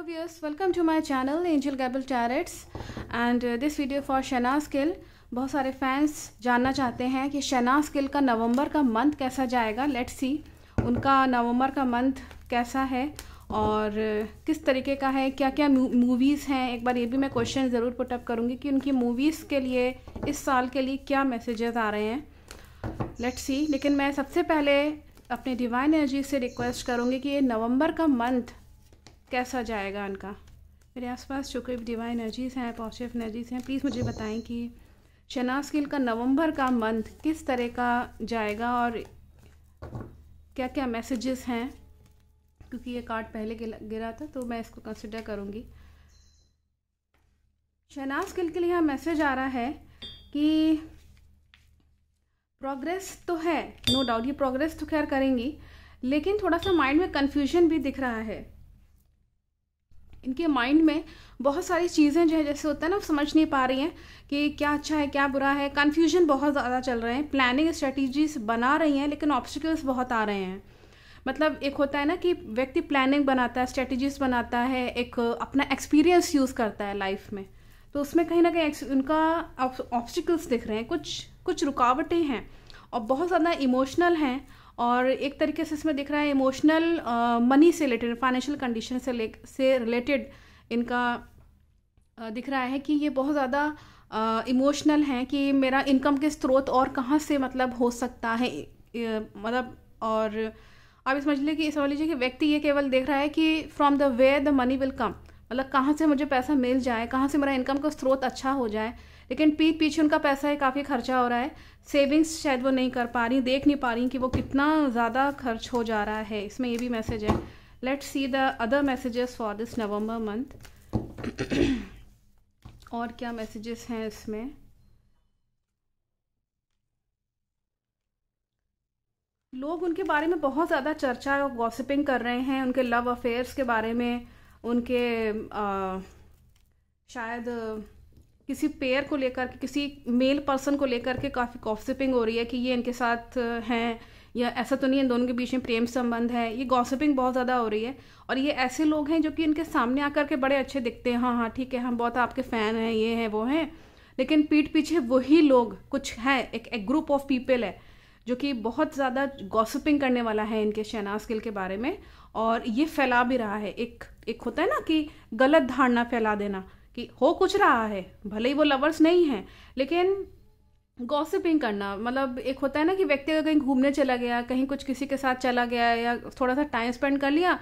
Hello viewers, welcome to my channel Angel Gable Tarets and uh, this video for Shahnaz Gill बहुत सारे fans जानना चाहते हैं कि शनाज स्किल का नवंबर का मंथ कैसा जाएगा. लेट्स सी उनका नवंबर का मंथ कैसा है और uh, किस तरीके का है क्या क्या मूवीज़ हैं. एक बार ये भी मैं क्वेश्चन ज़रूर पुटअप करूँगी कि उनकी मूवीज़ के लिए इस साल के लिए क्या मैसेजेस आ रहे हैं. लेट्स सी लेकिन मैं सबसे पहले अपने डिवाइन एनर्जी से रिक्वेस्ट करूँगी कि ये नवंबर का मंथ कैसा जाएगा उनका? मेरे आसपास जो कोई डिवाइन एनर्जीज़ हैं पॉजिटिव एनर्जीज़ हैं प्लीज़ मुझे बताएँ कि शनाज गिल का नवंबर का मंथ किस तरह का जाएगा और क्या क्या मैसेजेस हैं? क्योंकि ये कार्ड पहले गिरा था तो मैं इसको कंसिडर करूँगी। शनाज गिल के लिए यहाँ मैसेज आ रहा है कि प्रोग्रेस तो है नो no डाउट ये प्रोग्रेस तो खैर करेंगी, लेकिन थोड़ा सा माइंड में कन्फ्यूज़न भी दिख रहा है। इनके माइंड में बहुत सारी चीज़ें जो है, जैसे होता है ना समझ नहीं पा रही हैं कि क्या अच्छा है, क्या बुरा है। कन्फ्यूज़न बहुत ज़्यादा चल रहे हैं। प्लानिंग स्ट्रेटजीज बना रही हैं, लेकिन ऑब्स्टिकल्स बहुत आ रहे हैं। मतलब एक होता है ना कि व्यक्ति प्लानिंग बनाता है स्ट्रेटजीज बनाता है, एक अपना एक्सपीरियंस यूज़ करता है लाइफ में। तो उसमें कहीं ना कहीं उनका ऑब्स्टिकल्स दिख रहे हैं। कुछ कुछ रुकावटें हैं और बहुत ज़्यादा इमोशनल हैं और एक तरीके से इसमें दिख रहा है इमोशनल मनी से रिलेटेड फाइनेंशियल कंडीशन से ले, से रिलेटेड इनका दिख रहा है कि ये बहुत ज़्यादा इमोशनल हैं कि मेरा इनकम के स्रोत और कहाँ से मतलब हो सकता है मतलब और आप समझ लीजिए कि, समझ लीजिए कि व्यक्ति ये केवल देख रहा है कि from the way the money will come मतलब कहाँ से मुझे पैसा मिल जाए, कहाँ से मेरा इनकम का स्रोत अच्छा हो जाए। लेकिन पीठ पीछे उनका पैसा है, काफ़ी खर्चा हो रहा है। सेविंग्स शायद वो नहीं कर पा रही, देख नहीं पा रही कि वो कितना ज़्यादा खर्च हो जा रहा है। इसमें ये भी मैसेज है। Let's see the other messages for this November month और क्या मैसेजेस हैं इसमें? लोग उनके बारे में बहुत ज़्यादा चर्चा और गॉसिपिंग कर रहे हैं, उनके लव अफेयर्स के बारे में। उनके आ, शायद किसी पेयर को लेकर के किसी मेल पर्सन को लेकर के काफ़ी गॉसिपिंग हो रही है कि ये इनके साथ हैं या ऐसा तो नहीं इन दोनों के बीच में प्रेम संबंध है। ये गॉसिपिंग बहुत ज़्यादा हो रही है। और ये ऐसे लोग हैं जो कि इनके सामने आकर के बड़े अच्छे दिखते हैं। हाँ हाँ ठीक है हम बहुत आपके फ़ैन हैं ये हैं वो हैं। लेकिन पीठ पीछे वही लोग कुछ है एक एक ग्रुप ऑफ़ पीपल है। जो कि बहुत ज़्यादा गॉसिपिंग करने वाला है इनके शहनाज गिल के बारे में, और ये फैला भी रहा है। एक एक होता है ना कि गलत धारणा फैला देना कि हो कुछ रहा है, भले ही वो लवर्स नहीं हैं, लेकिन गॉसिपिंग करना मतलब एक होता है ना कि व्यक्ति अगर कहीं घूमने चला गया, कहीं कुछ किसी के साथ चला गया, या थोड़ा सा टाइम स्पेंड कर लिया,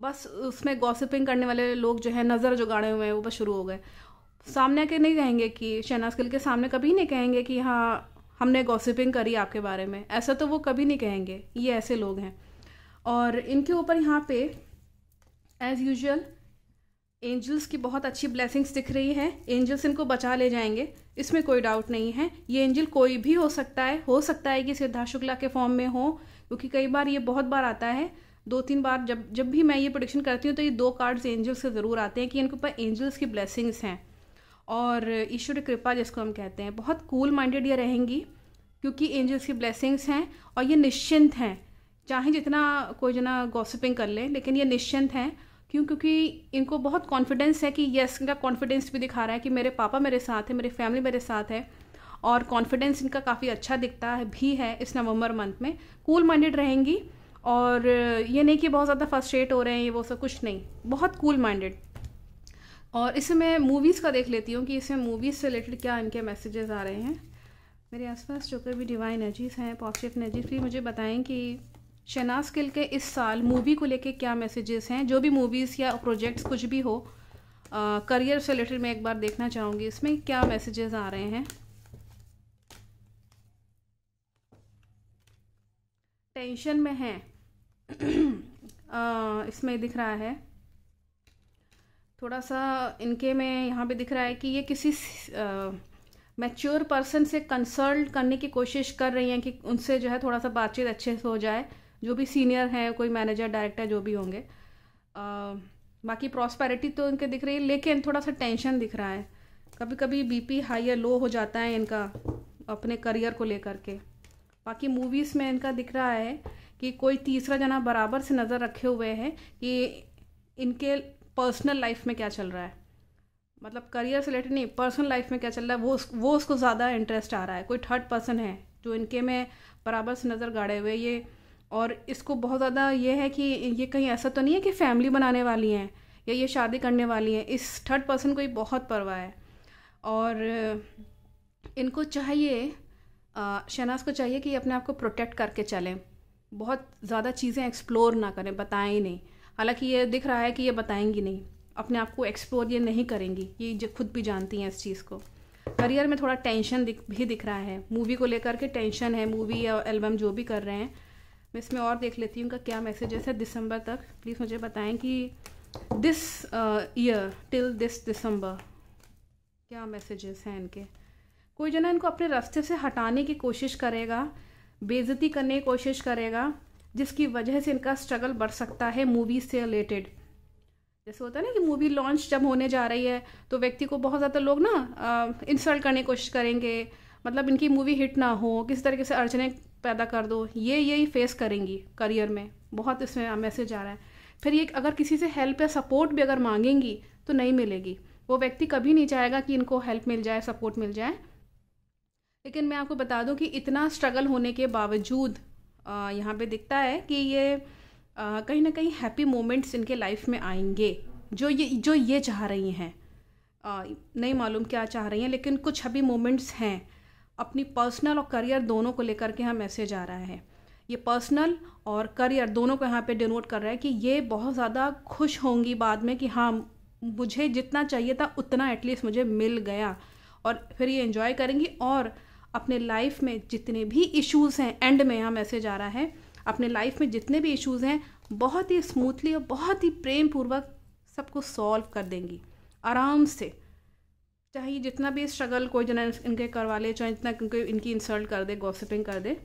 बस उसमें गॉसिपिंग करने वाले लोग जो है, नज़र जो गाड़े हुए हैं, वो बस शुरू हो गए। सामने के नहीं कहेंगे कि, शहनाज गिल के सामने कभी नहीं कहेंगे कि हाँ हमने गॉसिपिंग करी आपके बारे में। ऐसा तो वो कभी नहीं कहेंगे, ये ऐसे लोग हैं। और इनके ऊपर यहाँ पे एज़ यूजल एंजल्स की बहुत अच्छी ब्लेसिंग्स दिख रही है। एंजल्स इनको बचा ले जाएँगे, इसमें कोई डाउट नहीं है। ये एंजल कोई भी हो सकता है, हो सकता है कि सिद्धार्थ शुक्ला के फॉर्म में हो, क्योंकि कई बार ये बहुत बार आता है। दो तीन बार जब जब भी मैं ये प्रोडिक्शन करती हूँ तो ये दो कार्ड्स एंजल्स से ज़रूर आते हैं कि इनके ऊपर एंजल्स की ब्लेसिंग्स हैं। और ईश्वर कृपा जिसको हम कहते हैं, बहुत कूल माइंडेड ये रहेंगी, क्योंकि एंजल्स की ब्लेसिंग्स हैं और ये निश्चिंत हैं। चाहे जितना कोई जना गॉसिपिंग कर ले, लेकिन ये निश्चिंत हैं। क्यों? क्योंकि इनको बहुत कॉन्फिडेंस है कि यस इनका कॉन्फिडेंस भी दिखा रहा है कि मेरे पापा मेरे साथ है, मेरे फैमिली मेरे साथ है और कॉन्फिडेंस इनका काफ़ी अच्छा दिखता है, भी है इस नवंबर मंथ में। कूल माइंडेड रहेंगी और ये नहीं कि बहुत ज़्यादा फर्स्ट्रेट हो रहे हैं, ये वो सब कुछ नहीं। बहुत कूल माइंडेड और इसमें मैं मूवीज़ का देख लेती हूँ कि इसमें मूवीज़ से रिलेटेड क्या इनके मैसेजेस आ रहे हैं। मेरे आसपास जो कोई भी डिवाइन एनर्जीज़ हैं पॉजिटिव एनर्जीज भी मुझे बताएँ कि शनाज गिल के इस साल मूवी को लेके क्या मैसेजेस हैं? जो भी मूवीज़ या प्रोजेक्ट्स कुछ भी हो करियर से रिलेटेड मैं एक बार देखना चाहूँगी। इसमें क्या मैसेजेस आ रहे हैं? टेंशन में है। इसमें दिख रहा है। थोड़ा सा इनके में यहाँ पे दिख रहा है कि ये किसी मैच्योर पर्सन से कंसल्ट करने की कोशिश कर रही हैं कि उनसे जो है थोड़ा सा बातचीत अच्छे से हो जाए। जो भी सीनियर हैं, कोई मैनेजर डायरेक्टर जो भी होंगे। बाकी प्रॉस्पेरिटी तो इनके दिख रही है, लेकिन थोड़ा सा टेंशन दिख रहा है। कभी कभी बीपी हाई या लो हो जाता है इनका, अपने करियर को लेकर के। बाकी मूवीज़ में इनका दिख रहा है कि कोई तीसरा जना बराबर से नज़र रखे हुए हैं कि इनके पर्सनल लाइफ में क्या चल रहा है? मतलब करियर से रिलेटेड नहीं पर्सनल लाइफ में क्या चल रहा है? वो वो उसको ज़्यादा इंटरेस्ट आ रहा है। कोई थर्ड पर्सन है, जो इनके में बराबर से नज़र गाड़े हुए ये। और इसको बहुत ज़्यादा ये है कि ये कहीं ऐसा तो नहीं है कि फैमिली बनाने वाली हैं, या ये शादी करने वाली हैं। इस थर्ड पर्सन को ही बहुत परवाह है। और इनको चाहिए शहनाज को चाहिए कि अपने आप को प्रोटेक्ट करके चलें। बहुत ज़्यादा चीज़ें एक्सप्लोर ना करें, बताएँ नहीं। हालाँकि ये दिख रहा है कि ये बताएँगी नहीं। अपने आप को एक्सप्लोर ये नहीं करेंगी। ये जो खुद भी जानती हैं इस चीज़ को। करियर में थोड़ा टेंशन दिख, भी दिख रहा है। मूवी को लेकर के टेंशन है मूवी या एल्बम जो भी कर रहे हैं। मैं इसमें और देख लेती हूँ उनका क्या मैसेजेस है दिसंबर तक। प्लीज़ मुझे बताएँ कि this year till this December क्या मैसेजेस हैं इनके? कोई जना इनको अपने रास्ते से हटाने की कोशिश करेगा, बेइज्जती करने की कोशिश करेगा जिसकी वजह से इनका स्ट्रगल बढ़ सकता है मूवी से रिलेटेड जैसे होता है ना कि मूवी लॉन्च जब होने जा रही है तो व्यक्ति को बहुत ज़्यादा लोग ना इंसल्ट करने की कोशिश करेंगे। मतलब इनकी मूवी हिट ना हो, किस तरीके से अड़चने पैदा कर दो, ये यही फेस करेंगी करियर में। बहुत इसमें मैसेज आ रहा है। फिर ये अगर किसी से हेल्प या सपोर्ट भी अगर मांगेंगी तो नहीं मिलेगी। वो व्यक्ति कभी नहीं चाहेगा कि इनको हेल्प मिल जाए सपोर्ट मिल जाए। लेकिन मैं आपको बता दूँ कि इतना स्ट्रगल होने के बावजूद यहाँ पे दिखता है कि ये कहीं ना कहीं हैप्पी मोमेंट्स इनके लाइफ में आएँगे, जो ये जो ये चाह रही हैं। नहीं मालूम क्या चाह रही हैं, लेकिन कुछ हैप्पी मोमेंट्स हैं। अपनी पर्सनल और करियर दोनों को लेकर के यहाँ मैसेज आ रहा है। ये पर्सनल और करियर दोनों को यहाँ पे डिनोट कर रहा है कि ये बहुत ज़्यादा खुश होंगी बाद में कि हाँ मुझे जितना चाहिए था, उतना एटलीस्ट मुझे मिल गया। और फिर ये इन्जॉय करेंगी और अपने लाइफ में जितने भी इश्यूज़ हैं एंड में यहाँ मैसेज आ रहा है, अपने लाइफ में जितने भी इश्यूज़ हैं, बहुत ही स्मूथली और बहुत ही प्रेम पूर्वक सबको सॉल्व कर देंगी। आराम से। चाहे जितना भी स्ट्रगल कोई जना इनके करवा ले, चाहे जितना क्योंकि इनकी इंसल्ट कर दे गॉसिपिंग कर दे।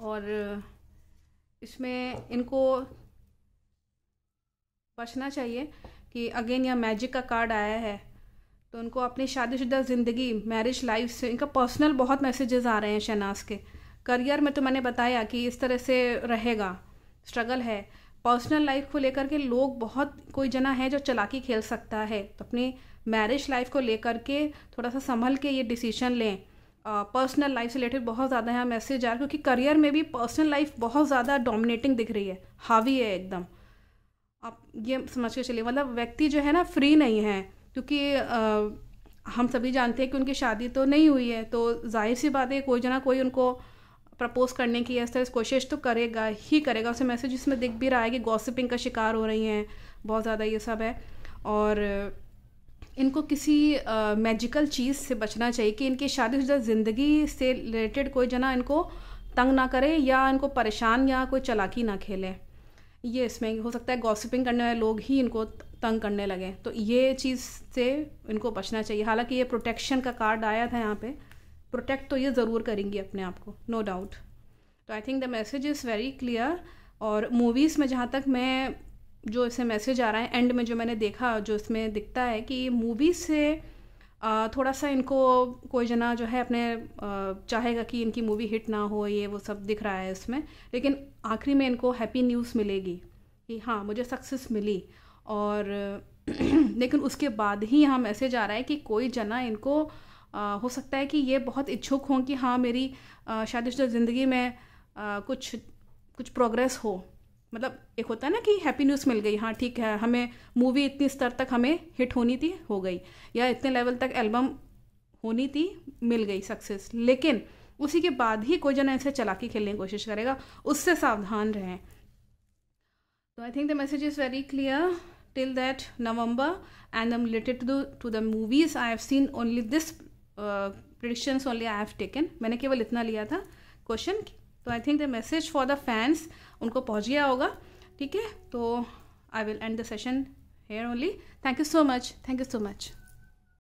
और इसमें इनको बचना चाहिए कि अगेन यहाँ मैजिक का कार्ड आया है। तो उनको अपनी शादीशुदा ज़िंदगी मैरिज लाइफ से, इनका पर्सनल बहुत मैसेजेस आ रहे हैं शहनाज के। करियर में तो मैंने बताया कि इस तरह से रहेगा स्ट्रगल है। पर्सनल लाइफ को लेकर के लोग बहुत, कोई जना है जो चलाकी खेल सकता है। तो अपनी मैरिज लाइफ को लेकर के थोड़ा सा संभल के ये डिसीज़न लें। पर्सनल लाइफ से रिलेटेड बहुत ज़्यादा यहाँ मैसेज आ रहा है, क्योंकि करियर में भी पर्सनल लाइफ बहुत ज़्यादा डोमिनेटिंग दिख रही है। हावी है एकदम। आप ये समझ के चलिए मतलब व्यक्ति जो है ना फ्री नहीं है। क्योंकि हम सभी जानते हैं कि उनकी शादी तो नहीं हुई है तो ज़ाहिर सी बात है, कोई जना कोई उनको प्रपोज करने की इस तरह कोशिश तो करेगा, ही करेगा। उसे मैसेज इसमें दिख भी रहा है कि गॉसिपिंग का शिकार हो रही हैं, बहुत ज़्यादा ये सब है। और इनको किसी मैजिकल चीज़ से बचना चाहिए कि इनकी शादी शादीशुदा ज़िंदगी से रिलेटेड कोई जना इनको तंग ना करे या इनको परेशान या कोई चलाकी ना खेले। ये इसमें हो सकता है, गॉसिपिंग करने वाले लोग ही इनको तंग करने लगे। तो ये चीज़ से इनको बचना चाहिए। हालाँकि ये प्रोटेक्शन का कार्ड आया था यहाँ पे। प्रोटेक्ट तो ये ज़रूर करेंगी अपने आप को नो डाउट तो I think the message is very clear और मूवीज़ में जहाँ तक मैं जो इसे मैसेज आ रहा है एंड में जो मैंने देखा, जो इसमें दिखता है कि मूवी से थोड़ा सा इनको कोई जना जो है अपने चाहेगा कि इनकी मूवी हिट ना हो, ये वो सब दिख रहा है इसमें। लेकिन आखिरी में इनको हैप्पी न्यूज़ मिलेगी कि हाँ मुझे सक्सेस मिली। और लेकिन उसके बाद ही यहाँ मैसेज आ रहा है कि कोई जना इनको आ, हो सकता है कि ये बहुत इच्छुक हों कि हाँ मेरी शादीशुदा ज़िंदगी में आ, कुछ कुछ प्रोग्रेस हो। मतलब एक होता है ना कि हैप्पी न्यूज़ मिल गई हाँ ठीक है हमें मूवी इतनी स्तर तक हमें हिट होनी थी हो गई। या इतने लेवल तक एल्बम होनी थी मिल गई सक्सेस लेकिन उसी के बाद ही कोई जना ऐसे चलाकी खेलने की कोशिश करेगा उससे सावधान रहें। तो I think the message is very clear till that November and I'm related to the to the movies I have seen only this uh, predictions only I have taken मैंने केवल इतना लिया था क्वेश्चन तो I think the message for the fans उनको pahunch गया होगा ठीक है तो I will end the session here only thank you so much thank you so much